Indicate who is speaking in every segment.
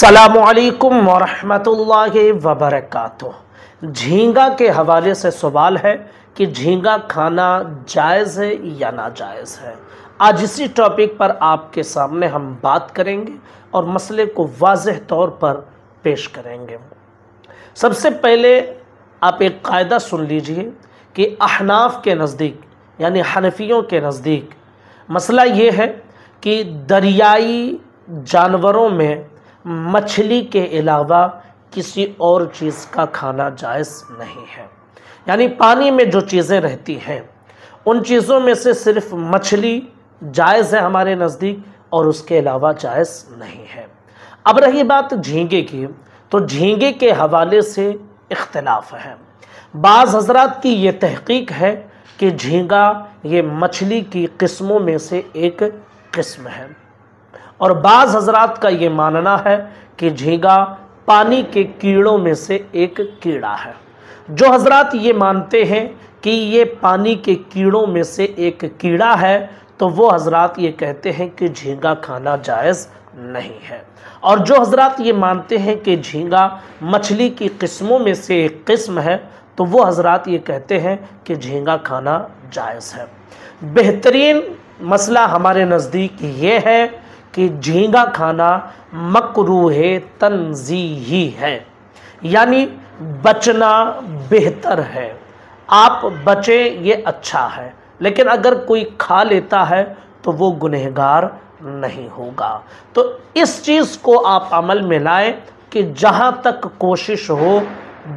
Speaker 1: असलकम वरहमतुल्लाहि वबरकातुह झींगा के हवाले से सवाल है कि झींगा खाना जायज़ है या नाजायज़ है। आज इसी टॉपिक पर आपके सामने हम बात करेंगे और मसले को वाज तौर पर पेश करेंगे। सबसे पहले आप एक कायदा सुन लीजिए कि अहनाफ के नज़दीक, यानी हनफियों के नज़दीक मसला ये है कि दरियाई जानवरों में मछली के अलावा किसी और चीज़ का खाना जायज़ नहीं है। यानी पानी में जो चीज़ें रहती हैं, उन चीज़ों में से सिर्फ़ मछली जायज़ है हमारे नज़दीक और उसके अलावा जायज़ नहीं है। अब रही बात झींगे की तो झींगे के हवाले से इख्तलाफ है। बाज़ हजरात की ये तहकीक है कि झींगा ये मछली की किस्मों में से एक किस्म है। और बाज़ हजरात का ये मानना है कि झींगा पानी के कीड़ों में से एक कीड़ा है। जो हजरात ये मानते हैं कि ये पानी के कीड़ों में से एक कीड़ा है तो वो हजरात ये कहते हैं कि झींगा खाना जायज़ नहीं है। और जो हजरात ये मानते हैं कि झींगा मछली की किस्मों में से एक किस्म है तो वो हजरात ये कहते हैं कि झींगा खाना जायज़ है। बेहतरीन मसला हमारे नज़दीक ये है कि झींगा खाना मकरूह तंजी ही। है यानी बचना बेहतर है। आप बचे, ये अच्छा है। लेकिन अगर कोई खा लेता है तो वो गुनहगार नहीं होगा। तो इस चीज़ को आप अमल में लाएँ कि जहाँ तक कोशिश हो,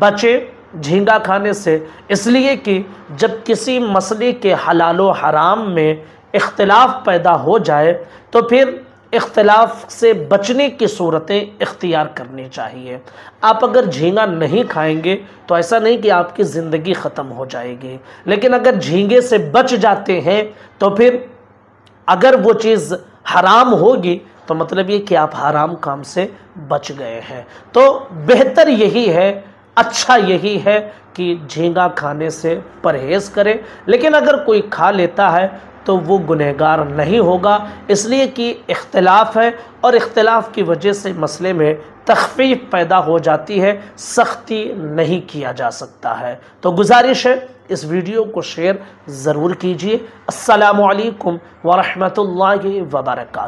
Speaker 1: बचे झींगा खाने से। इसलिए कि जब किसी मसले के हलाल हराम में इख्तलाफ पैदा हो जाए तो फिर इख्तलाफ से बचने की सूरतें इख्तियार करनी चाहिए। आप अगर झींगा नहीं खाएँगे तो ऐसा नहीं कि आपकी ज़िंदगी ख़त्म हो जाएगी। लेकिन अगर झींगे से बच जाते हैं तो फिर अगर वो चीज़ हराम होगी तो मतलब ये कि आप हराम काम से बच गए हैं। तो बेहतर यही है अच्छा यही है कि झींगा खाने से परहेज़ करें। लेकिन अगर कोई खा लेता है तो वो गुनहगार नहीं होगा। इसलिए कि इख्तलाफ है और इख्तलाफ की वजह से मसले में तखफीफ पैदा हो जाती है, सख्ती नहीं किया जा सकता है। तो गुजारिश है, इस वीडियो को शेयर ज़रूर कीजिए। असलकम वरहमल वर्का